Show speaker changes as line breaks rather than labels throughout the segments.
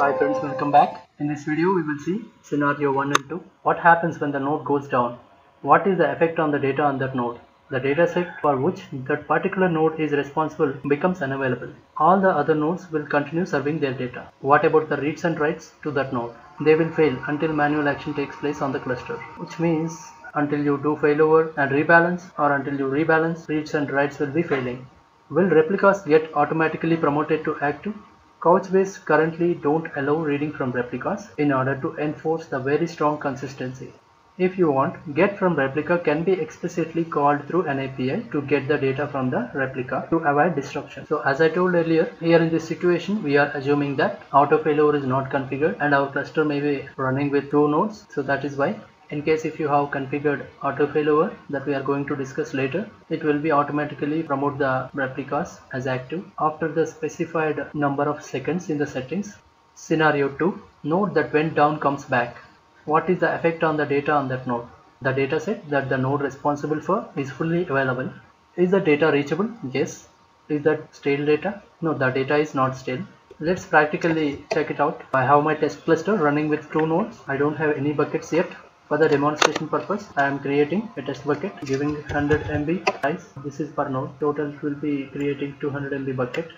Hi friends, welcome back. In this video we will see scenario 1 and 2. What happens when the node goes down? What is the effect on the data on that node? The dataset for which that particular node is responsible becomes unavailable. All the other nodes will continue serving their data. What about the reads and writes to that node? They will fail until manual action takes place on the cluster, which means until you do failover and rebalance or until you rebalance, reads and writes will be failing. Will replicas get automatically promoted to active? Couchbase currently don't allow reading from replicas in order to enforce the very strong consistency. If you want, get from replica can be explicitly called through an API to get the data from the replica to avoid disruption. So as I told earlier, here in this situation, we are assuming that auto failover is not configured and our cluster may be running with two nodes. So that is why in case if you have configured auto failover that we are going to discuss later, it will be automatically promote the replicas as active after the specified number of seconds in the settings. Scenario 2, node that went down comes back. What is the effect on the data on that node? The dataset that the node responsible for is fully available. Is the data reachable? Yes. Is that stale data? No, the data is not stale. Let's practically check it out. I have my test cluster running with two nodes. I don't have any buckets yet. For the demonstration purpose, I am creating a test bucket giving 100 MB size. This is per node. Total will be creating 200 MB bucket.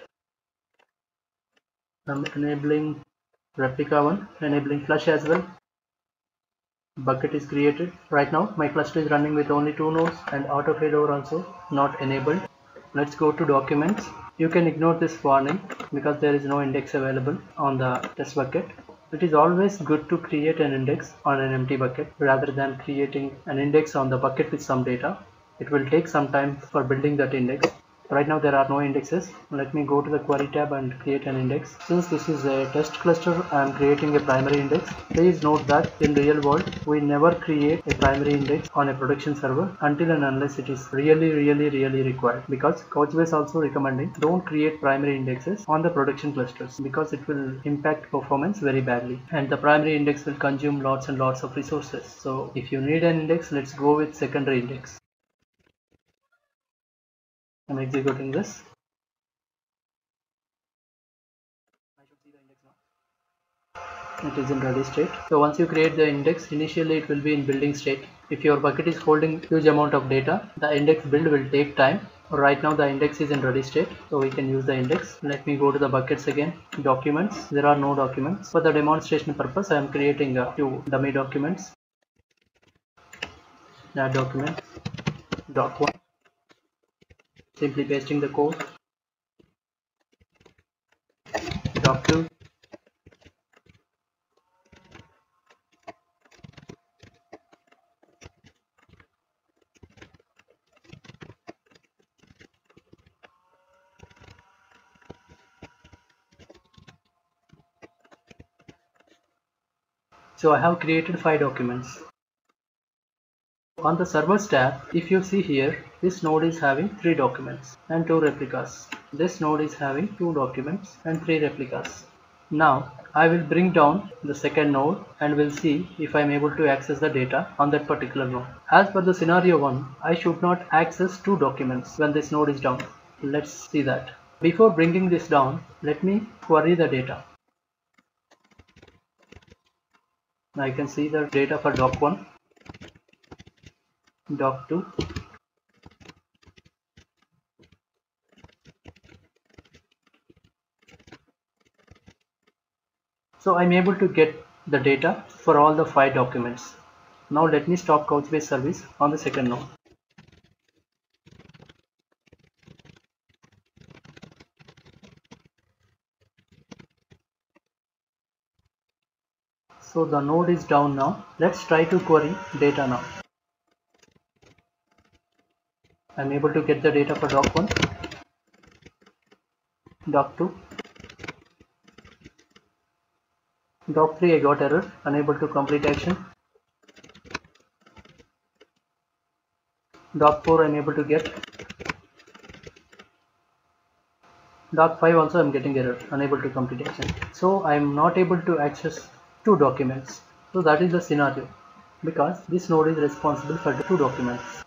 I'm enabling replica one, enabling flush as well. Bucket is created. Right now, my cluster is running with only two nodes and auto failover also not enabled. Let's go to documents. You can ignore this warning because there is no index available on the test bucket. It is always good to create an index on an empty bucket rather than creating an index on the bucket with some data. It will take some time for building that index. Right now there are no indexes. Let me go to the query tab and create an index. Since this is a test cluster, I am creating a primary index. Please note that in real world, we never create a primary index on a production server until and unless it is really, really, really required. Because Couchbase also recommending don't create primary indexes on the production clusters because it will impact performance very badly. And the primary index will consume lots and lots of resources. So if you need an index, let's go with secondary index. I'm executing this. It is in ready state. So once you create the index, initially it will be in building state. If your bucket is holding huge amount of data, the index build will take time. Right now the index is in ready state, so we can use the index. Let me go to the buckets again. Documents. There are no documents. For the demonstration purpose, I am creating a few dummy documents. Add document. Doc one simply pasting the code. Doc2 so I have created five documents on the servers tab, if you see here, this node is having 3 documents and 2 replicas. This node is having 2 documents and 3 replicas. Now, I will bring down the second node and will see if I am able to access the data on that particular node. As per the scenario 1, I should not access 2 documents when this node is down. Let's see that. Before bringing this down, let me query the data. Now, I can see the data for doc1 doc2 so I'm able to get the data for all the five documents. Now let me stop Couchbase service on the second node so the node is down now. Let's try to query data now I'm able to get the data for doc1, doc2, doc3 I got error, unable to complete action, doc4 I'm able to get, doc5 also I'm getting error, unable to complete action. So I'm not able to access two documents. So that is the scenario because this node is responsible for the two documents.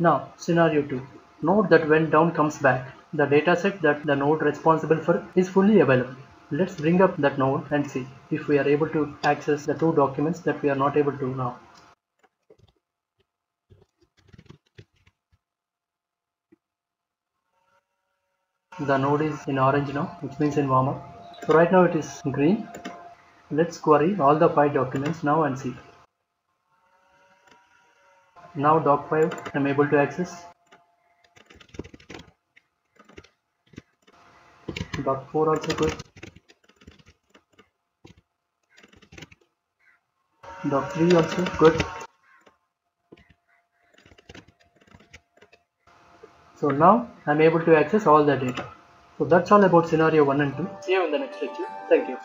Now, scenario 2. Note that when down comes back. The dataset that the node responsible for is fully available. Let's bring up that node and see if we are able to access the two documents that we are not able to now. The node is in orange now, which means in warm up. So right now it is green. Let's query all the five documents now and see. Now doc5 I'm able to access. Doc4 also good. Doc3 also good. So now I'm able to access all the data. So that's all about scenario 1 and 2. See you in the next lecture. Thank you.